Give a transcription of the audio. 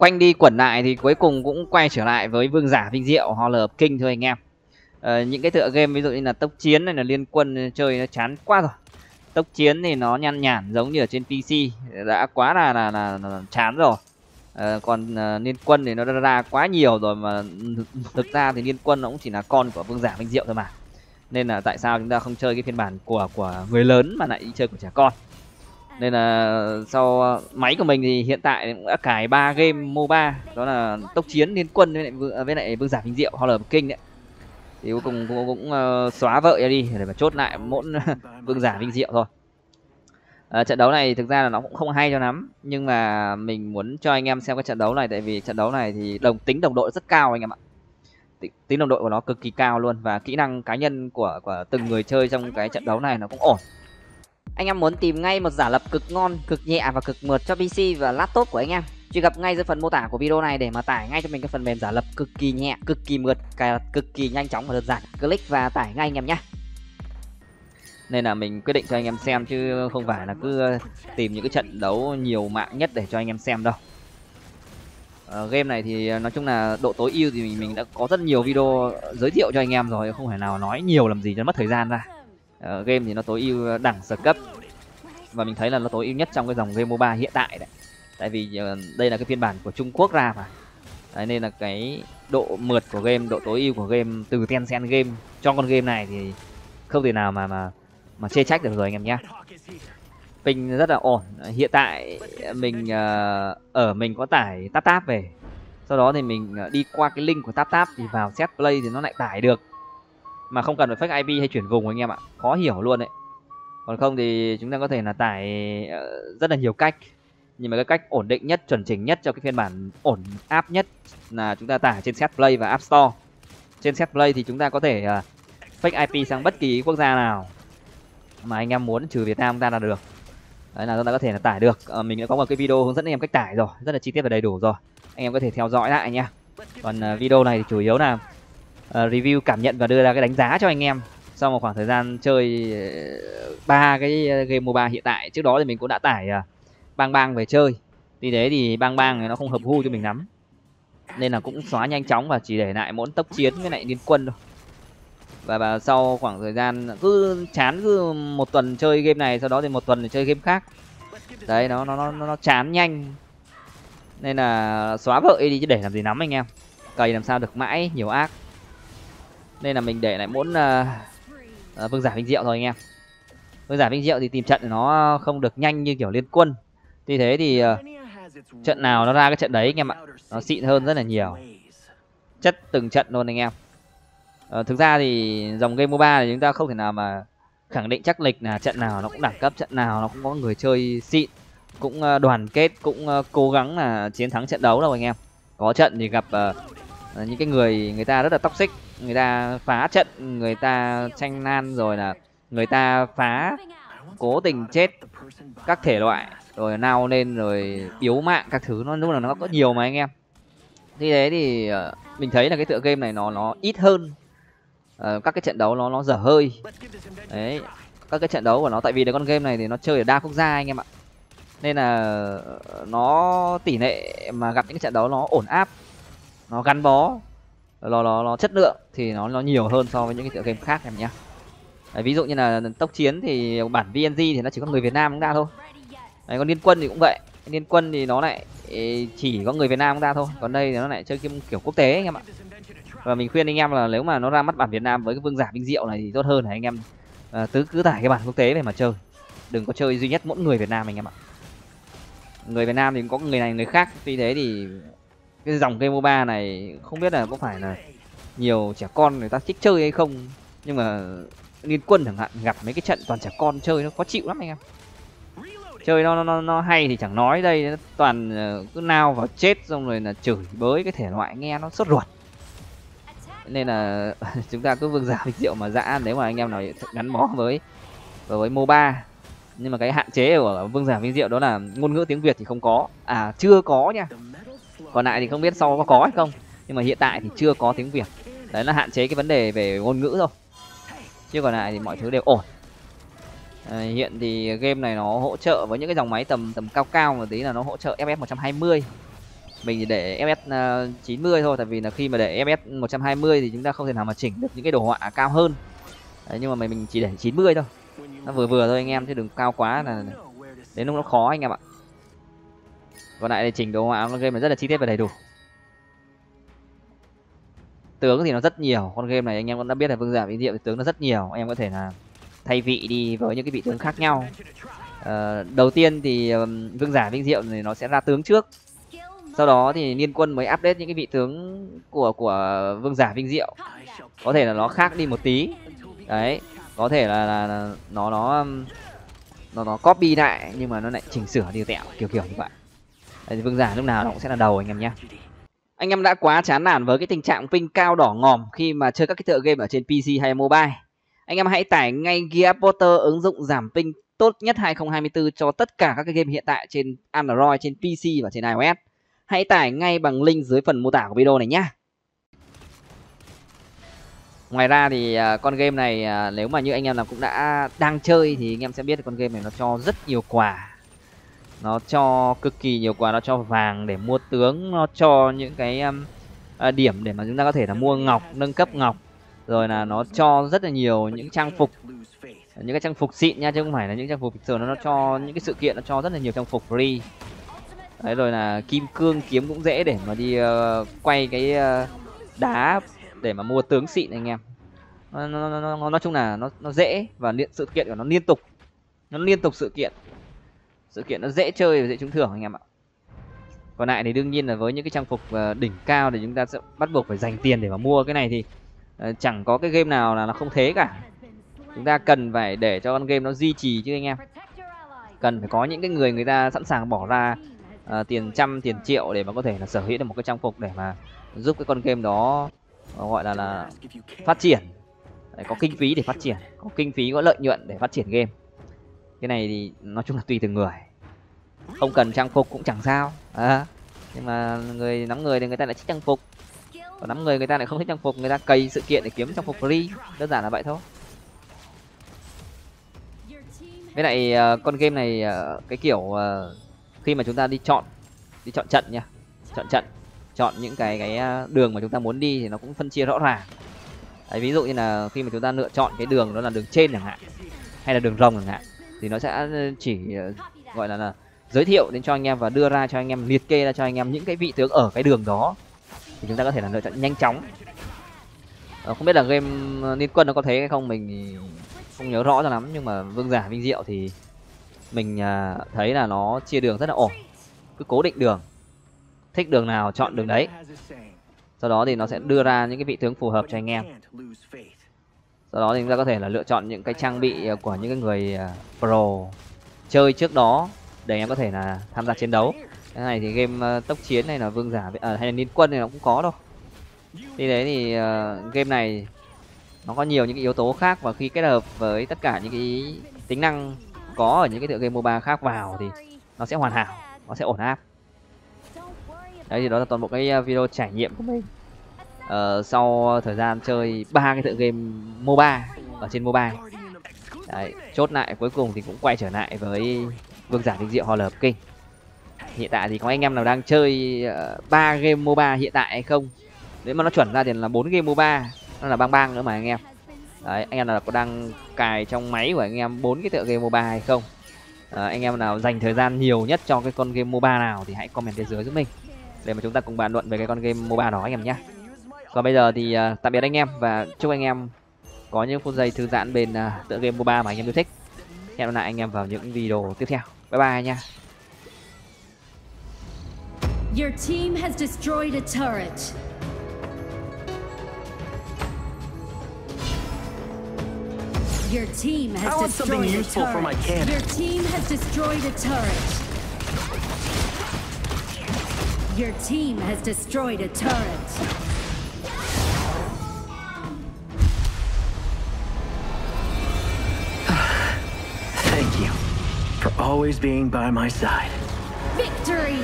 quanh đi quẩn lại thì cuối cùng cũng quay trở lại với vương giả vinh diệu Hall of Kinh thôi anh em. Ờ, những cái tựa game ví dụ như là tốc chiến này là liên quân ờ, chơi nó chán quá rồi. Tốc chiến thì nó nhăn nhản giống như ở trên pc đã quá là là, là, là chán rồi. Ờ, còn uh, liên quân thì nó đã ra quá nhiều rồi mà thực, thực ra thì liên quân nó cũng chỉ là con của vương giả vinh diệu thôi mà. Nên là tại sao chúng ta không chơi cái phiên bản của của người lớn mà lại đi chơi của trẻ con? Nên là sau ờ, máy của mình thì hiện tại cũng đã cài ba game moba. Đó là tốc chiến liên quân với lại ờ, với lại vương giả vinh diệu hoặc là kinh đấy. Thì cuối cùng cũng, cũng uh, xóa vợ đi để mà chốt lại mỗi vương giả vinh diệu thôi. À, trận đấu này thực ra là nó cũng không hay cho lắm. Nhưng mà mình muốn cho anh em xem cái trận đấu này. Tại vì trận đấu này thì đồng tính đồng đội rất cao anh em ạ. Tính đồng đội của nó cực kỳ cao luôn. Và kỹ năng cá nhân của của từng người chơi trong cái trận đấu này nó cũng ổn anh em muốn tìm ngay một giả lập cực ngon cực nhẹ và cực mượt cho pc và laptop của anh em. Truy cập ngay dưới phần mô tả của video này để mà tải ngay cho mình cái phần mềm giả lập cực kỳ nhẹ cực kỳ mượt cài đặt cực kỳ nhanh chóng và đơn giản. Click và tải ngay anh em nhé. Nên là mình quyết định cho anh em xem chứ không phải là cứ ờ, tìm những cái trận đấu nhiều mạng nhất để cho anh em xem đâu. Uh, game này thì ờ, nói chung là độ tối ưu thì mình, mình đã có rất nhiều video giới thiệu cho anh em rồi không phải nào nói nhiều làm gì cho mất thời gian ra uh, game thì nó tối ưu đẳng sơ cấp. Và mình thấy là nó tối ưu nhất trong cái dòng game moba hiện tại đấy. Tại vì uh, đây là cái phiên bản của trung quốc ra mà. Đấy, nên là cái độ mượt của game độ tối ưu của game từ tencent game cho con game này thì không thể nào mà mà mà chê trách được rồi anh em nhé ping rất là ổn. Hiện tại mình uh, ở mình có tải tap tap về. Sau đó thì mình đi qua cái link của tap tap thì vào set play thì nó lại tải được mà không cần phải fake ip hay chuyển vùng anh em ạ. Khó hiểu luôn đấy. Còn không thì chúng ta có thể là tải ờ, rất là nhiều cách. Nhưng mà cái cách ổn định nhất chuẩn chỉnh nhất cho cái phiên bản ổn áp nhất là chúng ta tải trên set play và app store. Trên set play thì chúng ta có thể uh, fake ip sang bất kỳ quốc gia nào mà anh em muốn trừ việt nam chúng ta là được. Đấy là chúng ta có thể là tải được. À, mình đã có một cái video hướng dẫn anh em cách tải rồi rất là chi tiết và đầy đủ rồi. Anh em có thể theo dõi lại nha còn uh, video này thì chủ yếu là uh, review cảm nhận và đưa ra cái đánh giá cho anh em sau một khoảng thời gian chơi ờ, ba cái ờ, game moba hiện tại. Trước đó thì mình cũng đã tải uh, bang bang về chơi. Vì thế thì bang bang nó không hợp gu cho mình lắm. Nên là cũng xóa nhanh chóng và chỉ để lại mỗi tốc chiến với lại liên quân thôi. Và, và sau khoảng thời gian cứ chán cứ một tuần chơi game này sau đó thì một tuần thì chơi game khác. Đấy nó nó nó nó chán nhanh. Nên là xóa vợ đi chứ để làm gì nắm anh em. Cày làm sao được mãi nhiều ác nên là mình để lại muốn uh, à, à, vương giả vinh diệu rồi anh em. Vương giả vinh diệu thì tìm trận nó không được nhanh như kiểu liên quân. Vì thế thì uh, trận nào nó ra cái trận đấy anh em ạ nó xịn hơn rất là nhiều. Chất từng trận luôn anh em. Uh, thực ra thì dòng game moba thì chúng ta không thể nào mà khẳng định chắc lịch là trận nào nó cũng đẳng cấp trận nào nó cũng có người chơi xịn cũng uh, đoàn kết cũng uh, cố gắng là chiến thắng trận đấu đâu anh em. Có trận thì gặp uh, những cái người người ta rất là toxic người ta phá trận người ta tranh nan rồi là người ta phá cố tình chết các thể loại. Rồi nao lên rồi yếu mạng các thứ. Nó lúc là nó có nhiều mà anh em. Như thế thì uh, mình thấy là cái tựa game này nó nó ít hơn uh, các cái trận đấu nó nó dở hơi. Đấy các cái trận đấu của nó tại vì cái con game này thì nó chơi ở đa quốc gia anh em ạ. Nên là ờ, nó tỷ lệ mà gặp những trận đấu nó ổn áp nó gắn bó nó nó nó chất lượng thì nó nó nhiều hơn so với những cái tựa game khác em nhé. Ví dụ như là tốc chiến thì bản vng thì nó chỉ có người việt nam chúng ta thôi. Đấy, còn liên quân thì cũng vậy. Liên quân thì nó lại ừ, chỉ có người việt nam chúng ta thôi. Còn đây thì nó lại chơi kiểu quốc tế anh em ạ. Và mình khuyên anh em là nếu mà nó ra mắt bản việt nam với cái vương giả vinh diệu này thì tốt hơn là anh em. À, tứ cứ tải cái bản quốc tế về mà chơi. Đừng có chơi duy nhất mỗi người việt nam anh em ạ. Người việt nam thì có người này người khác. Tuy thế thì cái dòng game moba này, không biết là có phải là nhiều trẻ con người ta thích chơi hay không, nhưng mà liên quân chẳng hạn gặp mấy cái trận toàn trẻ con chơi nó khó chịu lắm anh em. Chơi nó nó nó hay thì chẳng nói đây toàn ờ, cứ nao vào chết xong rồi là chửi bới cái thể loại nghe nó sốt ruột. Nên là chúng ta cứ vương giả vinh diệu mà dã, nếu mà anh em nào gắn bó với với moba. Nhưng mà cái hạn chế của vương giả vinh diệu đó là ngôn ngữ tiếng việt thì không có. À chưa có nha còn lại thì không biết sau có có hay không. Nhưng mà hiện tại thì chưa có tiếng việt. Đấy là hạn chế cái vấn đề về ngôn ngữ thôi. Chứ còn lại thì mọi thứ đều ổn. À, hiện thì game này nó hỗ trợ với những cái dòng máy tầm tầm cao cao một tí là nó hỗ trợ ff 120 mình thì để fs 90 ờ, thôi tại vì là khi mà để fs 120 thì chúng ta không thể nào mà chỉnh được những cái đồ họa cao hơn. Đấy, nhưng mà mình mình chỉ để 90 thôi. Nó vừa vừa thôi anh em chứ đừng cao quá là đến lúc nó khó anh em ạ còn lại thì chỉnh đồ họa con game này rất là chi tiết và đầy đủ. Tướng thì nó rất nhiều con game này anh em cũng đã biết là vương giả vinh diệu thì tướng nó rất nhiều. Anh em có thể là thay vị đi với những cái vị tướng khác nhau. Uh, đầu tiên thì um, vương giả vinh diệu thì nó sẽ ra tướng trước. Sau đó thì liên quân mới update những cái vị tướng của của vương giả vinh diệu. Có thể là nó khác đi một tí. Đấy có thể là, là, là nó nó nó nó copy lại nhưng mà nó lại chỉnh sửa điều tẹo kiểu kiểu như vậy đấy, vương giả lúc nào nó cũng sẽ là đầu anh em nhé anh em đã quá chán nản với cái tình trạng ping cao đỏ ngòm khi mà chơi các cái tựa game ở trên pc hay mobile anh em hãy tải ngay Gear Potter ứng dụng giảm ping tốt nhất 2024 cho tất cả các cái game hiện tại trên Android, trên PC và trên iOS. Hãy tải ngay bằng link dưới phần mô tả của video này nhé. Ngoài ra thì à, con game này à, nếu mà như anh em làm cũng đã đang chơi thì anh em sẽ biết là con game này nó cho rất nhiều quà. Nó cho cực kỳ nhiều quà, nó cho vàng để mua tướng, nó cho những cái um, à, điểm để mà chúng ta có thể là mua ngọc, nâng cấp ngọc. Rồi là nó cho rất là nhiều những trang phục những cái trang phục xịn nha chứ không phải là những trang phục bình thường nó cho những cái sự kiện nó cho rất là nhiều trang phục free. Đấy rồi là kim cương kiếm cũng dễ để mà đi uh, quay cái uh, đá để mà mua tướng xịn anh em. Nó, nó, nó, nó, nói chung là nó nó dễ và liên sự kiện của nó liên tục. Nó liên tục sự kiện sự kiện nó dễ chơi và dễ trúng thưởng anh em ạ. Còn lại thì đương nhiên là với những cái trang phục ờ, đỉnh cao thì chúng ta sẽ bắt buộc phải dành tiền để mà mua. Cái này thì ờ, chẳng có cái game nào là nó không thế cả. Chúng ta cần phải để cho con game nó duy trì chứ anh em. Cần phải có những cái người người ta sẵn sàng bỏ ra uh, tiền trăm tiền triệu để mà có thể là sở hữu được một cái trang phục để mà giúp cái con game đó gọi là là phát triển. Đấy, có kinh phí để phát triển có kinh phí có lợi nhuận để phát triển game cái này thì nói chung là tùy từng người. Không cần trang phục cũng chẳng sao. À, nhưng mà người nắm người thì người ta lại thích trang phục. Còn nắm người người ta lại không thích trang phục. Người ta cày sự kiện để kiếm trang phục free. Đơn giản là vậy thôi. Với lại uh, con game này uh, cái kiểu uh, khi mà chúng ta đi chọn đi chọn trận nha. Chọn trận. Chọn những cái cái đường mà chúng ta muốn đi thì nó cũng phân chia rõ ràng. Đấy, ví dụ như là khi mà chúng ta lựa chọn cái đường đó là đường trên chẳng hạn hay là đường rồng chẳng hạn thì nó sẽ ờ, chỉ ờ, gọi là, là giới thiệu đến cho anh em và đưa ra cho anh em liệt kê ra cho anh em những cái vị tướng ở cái đường đó. Thì chúng ta có thể là lựa chọn nhanh chóng. À, không biết là game liên quân nó có thế hay không mình không nhớ rõ cho lắm nhưng mà vương giả vinh diệu thì mình thấy là nó chia đường rất là ổn. Cứ cố định đường. Thích đường nào chọn đường đấy. Sau đó thì nó sẽ đưa ra những cái vị tướng phù hợp cho anh em sau đó thì chúng ta có thể là lựa chọn những cái trang bị ờ, của những cái người ờ, pro chơi trước đó để em có thể là tham gia chiến đấu. Cái này thì game ờ, tốc chiến này là vương giả à, hay là liên quân này nó cũng có đâu. Thì đấy thì uh, game này nó có nhiều những cái yếu tố khác và khi kết hợp với tất cả những cái tính năng có ở những cái tựa game moba khác vào thì nó sẽ hoàn hảo nó sẽ ổn áp. Đấy thì đó là toàn bộ cái video trải nghiệm của mình uh, sau thời gian chơi ba cái tựa game moba ở trên mobile. Đấy, chốt lại cuối cùng thì cũng quay trở lại với vương giả vinh diệu hò lợp kinh hiện tại thì có anh em nào đang chơi ờ, ba uh, game moba hiện tại hay không? Nếu mà nó chuẩn ra thì là bốn game moba nó là bang bang nữa mà anh em. Đấy anh em nào có đang cài trong máy của anh em bốn cái tựa game moba hay không? À, anh em nào dành thời gian nhiều nhất cho cái con game moba nào thì hãy comment bên dưới giúp mình để mà chúng ta cùng bàn luận về cái con game moba đó anh em nhé còn bây giờ thì uh, tạm biệt anh em và chúc anh em có những phút giây thư giãn bên uh, tựa game moba mà anh em yêu thích hẹn gặp lại anh em vào những video tiếp theo bye bye nha Your team has destroyed a turret. Your team has I want destroyed something useful for my cannon. Your team has destroyed a turret. Your team has destroyed a turret. always being by my side. Victory!